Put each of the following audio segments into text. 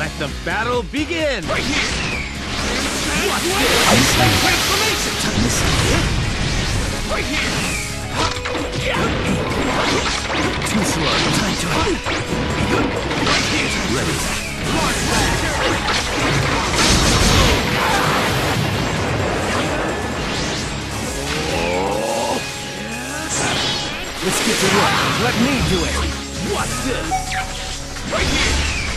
Let the battle begin! Right here! What's this? Transformation! Right here! Too slow. Time to Right here! ready. Large blast! Let's get to work. Let me do it. What's this? Right here!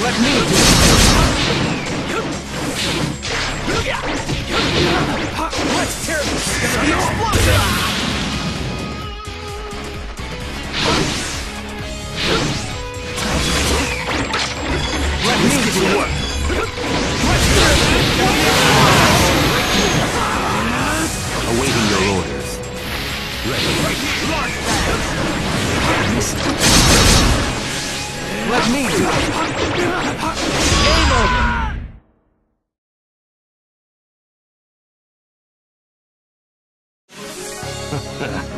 Let me do it. Let's tear this! It. Awaiting Let me do it.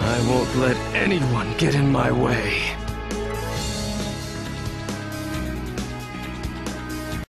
I won't let anyone get in my way.